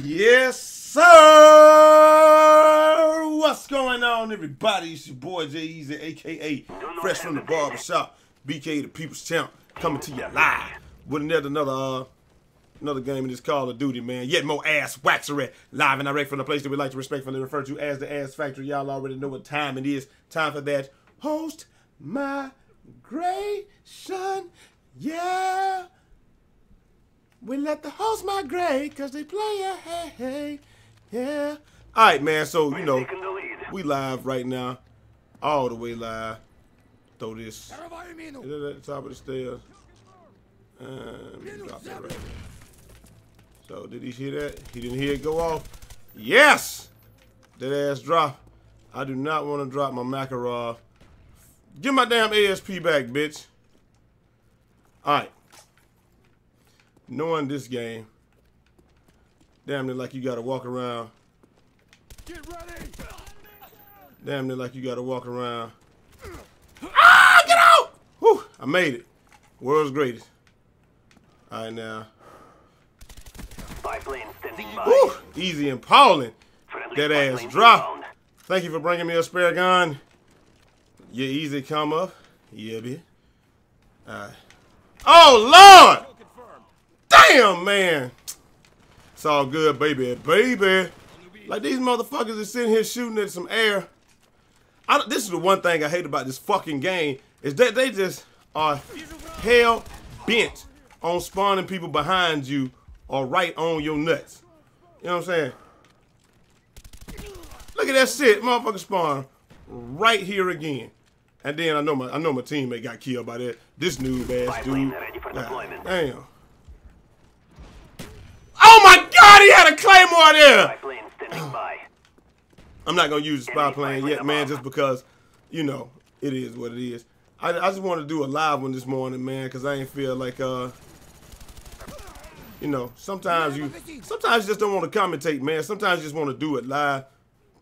Yes, sir. What's going on, everybody? It's your boy Jai Eazy, aka Fresh from the Barbershop, BK the People's Champ, coming to you live with another another uh, another game in this Call of Duty, man. Yet more ass waxery live and direct from the place that we like to respectfully refer to as the Ass Factory. Y'all already know what time it is. Time for that host migration. Yeah. We let the host migrate because they play a hey, hey, yeah. All right, man. So, you know, Taking the lead. we live right now. All the way live. Throw this. Is that at the top of the stairs? Uh, drop that right there. So, did he hear that? He didn't hear it go off? Yes! That ass drop. I do not want to drop my Makarov. Give my damn ASP back, bitch. All right knowing this game, damn near like you gotta walk around. Get ready! Damn near like you gotta walk around. Ah, get out! Whew, I made it. World's greatest. All right now. Spy plane standing by. Whew, easy and Paulin. Friendly That ass drop. Thank you for bringing me a spare gun. You easy come up. Yeah, bitch. All right. Oh, Lord! Damn, man. It's all good, baby. Baby. Like, these motherfuckers are sitting here shooting at some air. I, this is the one thing I hate about this fucking game is that they just are hell bent on spawning people behind you or right on your nuts. You know what I'm saying? Look at that shit, motherfucker spawn right here again. And then I know my I know my teammate got killed by that. This noob ass dude. ready for deployment. damn. Oh he had a claymore there! Spy plane standing by. I'm not gonna use the spy plane yet, man, just because, you know, it is what it is. I, I just want to do a live one this morning, man, because I ain't feel like, uh, you know, sometimes you, sometimes you just don't want to commentate, man. Sometimes you just want to do it live,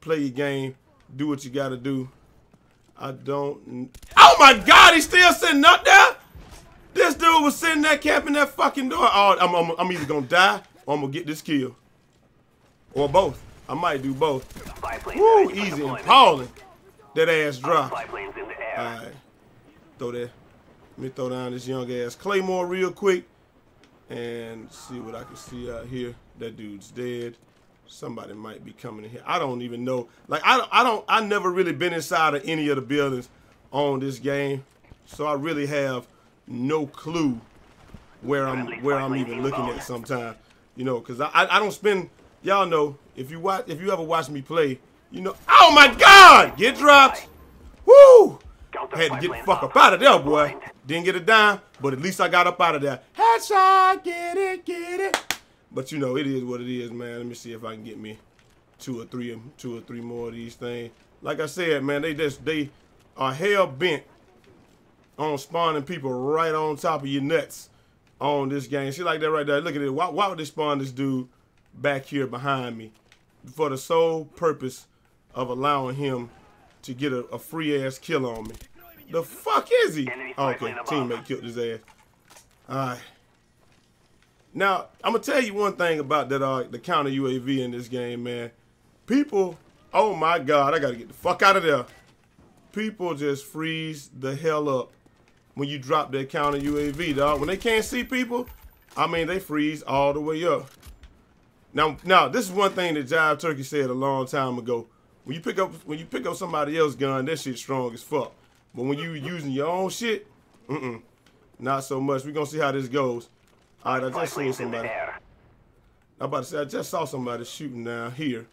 play your game, do what you got to do. I don't. Oh my God, he's still sitting up there. This dude was sitting there camping that fucking door. Oh, I'm, I'm, I'm either gonna die I'm gonna get this kill, or both. I might do both. Woo, easy. Pauling. That ass drop. Spy in the air. Alright. Throw that. Let me throw down this young ass Claymore real quick. And see what I can see out here. That dude's dead. Somebody might be coming in here. I don't even know. Like I I don't I never really been inside of any of the buildings on this game. So I really have no clue where I'm where I'm even looking at sometimes. You know, cause I, I I don't spend y'all know if you watch if you ever watch me play, you know Oh my god! Get dropped! Woo! Counter Had to get the fuck up. up out of there, boy. Didn't get a dime, but at least I got up out of there. Headshot, get it, get it. But you know, it is what it is, man. Let me see if I can get me two or three, two or three more of these things. Like I said, man, they just they are hell bent on spawning people right on top of your nuts on this game. See like that right there. Look at it. Why, why would they spawn this dude back here behind me? For the sole purpose of allowing him to get a, a free ass kill on me. The fuck is he? Oh, okay, teammate killed his ass. Alright. Now, I'm gonna tell you one thing about that uh the counter UAV in this game, man. People, oh my god, I gotta get the fuck out of there. People just freeze the hell up when you drop that counter UAV, dog. When they can't see people, I mean they freeze all the way up. Now, now this is one thing that Jive Turkey said a long time ago. When you pick up when you pick up somebody else's gun, that shit's strong as fuck. But when you using your own shit, mm-mm, not so much. We're gonna see how this goes. All right, I just seen planes in the somebody. I'm about to say I just saw somebody shooting down here.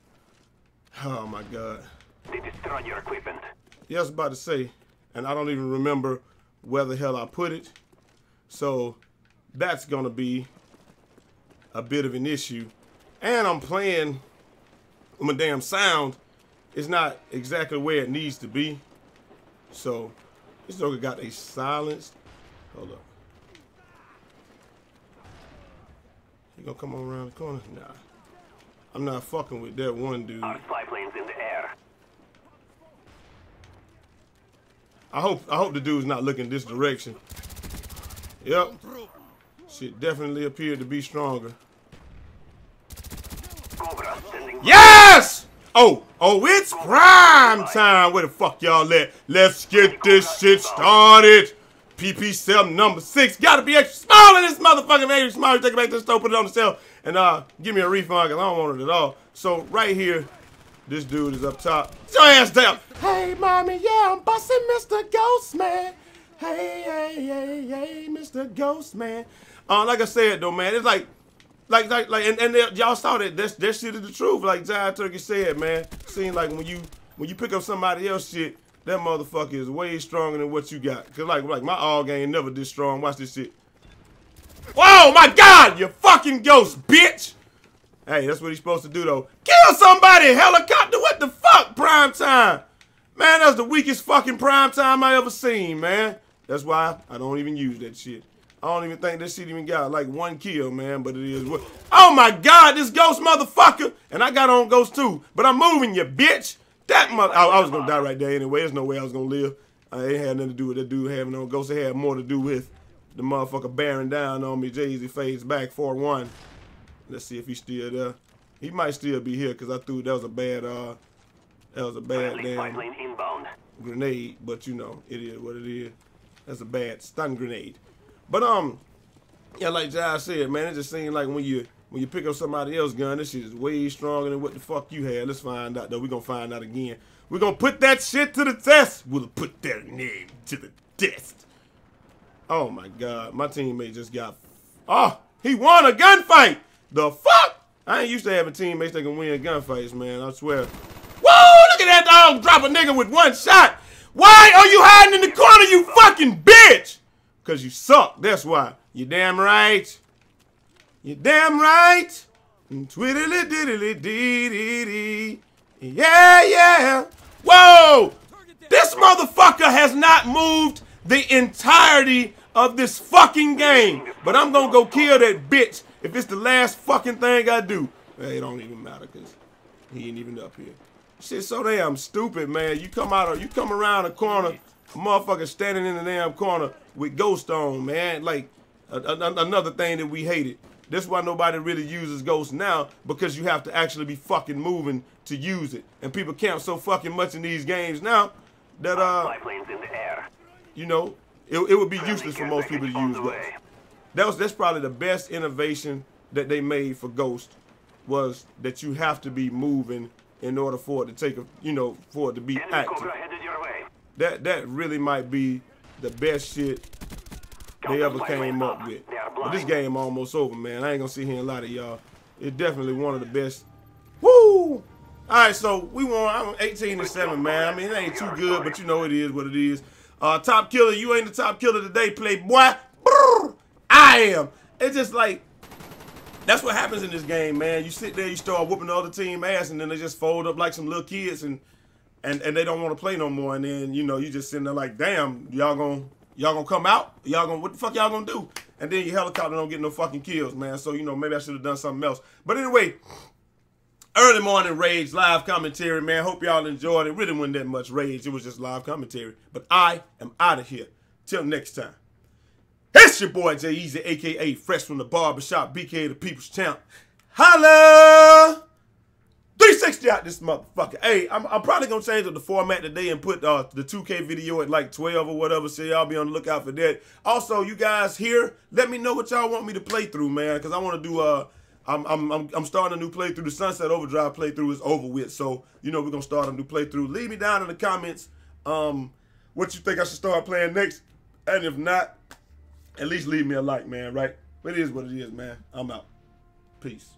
Oh my god. They destroy your equipment. Yeah, I was about to say, and I don't even remember where the hell I put it. So that's gonna be a bit of an issue. And I'm playing my damn sound It's not exactly where it needs to be. So this joker got a silenced. Hold up. He gonna come on around the corner? Nah. I'm not fucking with that one dude. Our spy planes in the air. I hope I hope the dude's not looking this direction. Yep. Shit definitely appeared to be stronger. Yes! Oh, oh, it's prime time. Where the fuck y'all at? Let's get this shit started. PP7 number six. Gotta be extra small in this motherfucking extra small. You take it back to the store, put it on the shelf, and uh, give me a refund because I don't want it at all. So right here, this dude is up top. Sit your ass down. Hey, mommy, yeah, I'm busting Mr. Ghostman. Hey, hey, hey, hey, Mr. Ghostman. Uh, like I said though, man, it's like like, like, like, and, and y'all saw that. That's that shit is the truth. Like John Turkey said, man. Seems like when you when you pick up somebody else shit, that motherfucker is way stronger than what you got. Cause like, like my all game never this strong. Watch this shit. Whoa, my God, you fucking ghost, bitch! Hey, that's what he's supposed to do though. Kill somebody, helicopter. What the fuck, prime time? Man, that's the weakest fucking prime time I ever seen, man. That's why I don't even use that shit. I don't even think that shit even got like one kill, man, but it is what. Oh my god, this ghost motherfucker! And I got on ghost too, but I'm moving you, bitch! That mother. I, I was gonna die right there anyway. There's no way I was gonna live. Uh, I ain't had nothing to do with that dude having on ghost. It had more to do with the motherfucker bearing down on me. Jay Z fades back 4 1. Let's see if he's still there. He might still be here because I threw that was a bad uh that was a bad damn grenade, but you know, it is what it is. That's a bad stun grenade. But um, yeah, like Josh said, man, it just seems like when you when you pick up somebody else's gun, this shit is way stronger than what the fuck you had. Let's find out though. We're gonna find out again. We're gonna put that shit to the test. We'll put their name to the test. Oh my god, my teammate just got Oh, he won a gunfight! The fuck? I ain't used to having teammates that can win gunfights, man. I swear. Whoa, look at that dog drop a nigga with one shot. Why are you hiding in the corner, you fucking bitch? Cause you suck, that's why. You damn right. You damn right. Twiddly diddly dee dee dee. Yeah, yeah. Whoa! This motherfucker has not moved the entirety of this fucking game. But I'm gonna go kill that bitch if it's the last fucking thing I do. Hey, it don't even matter because he ain't even up here. Shit, so damn stupid, man. You come out, of, you come around the corner, a motherfucker standing in the damn corner with ghost on, man. Like a, a- another thing that we hated. That's why nobody really uses ghost now because you have to actually be fucking moving to use it. And people camp so fucking much in these games now that uh, in the air. you know, it, it would be useless for most people to use ghost. That was that's probably the best innovation that they made for Ghost was that you have to be moving in order for it to take a you know for it to be active. Your way. That that really might be the best shit they ever came up with. But this game almost over, man. I ain't gonna sit here and lie to y'all. It's definitely one of the best. Woo! All right, so we won. I'm 18 to seven, man. I mean, it ain't too good, but you know it is what it is. Uh, top killer, you ain't the top killer today, playboy. Brrr, I am. It's just like that's what happens in this game, man. You sit there, you start whooping the other team ass, and then they just fold up like some little kids, and and and they don't want to play no more. And then you know you just sitting there like, damn, y'all gonna y'all gonna come out? Y'all gonna what the fuck y'all gonna do? And then your helicopter don't get no fucking kills, man. So you know maybe I should have done something else. But anyway, early morning rage live commentary, man. Hope y'all enjoyed it. Really wasn't that much rage. It was just live commentary. But I am out of here. Till next time. It's your boy Jai Eazy, aka Fresh from the Barbershop, BK the People's Champ. Holla! 360 out this motherfucker. Hey, I'm, I'm probably gonna change up the format today and put uh, the 2K video at like 12 or whatever. So y'all be on the lookout for that. Also, you guys here, let me know what y'all want me to play through, man. Cause I want to do uh I'm, I'm I'm I'm starting a new playthrough. The Sunset Overdrive playthrough is over with. So, you know, we're gonna start a new playthrough. Leave me down in the comments um what you think I should start playing next. And if not, at least leave me a like, man, right? But it is what it is, man. I'm out. Peace.